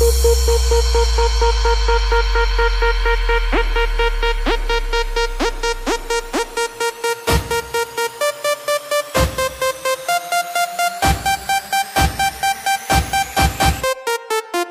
Mm-hmm.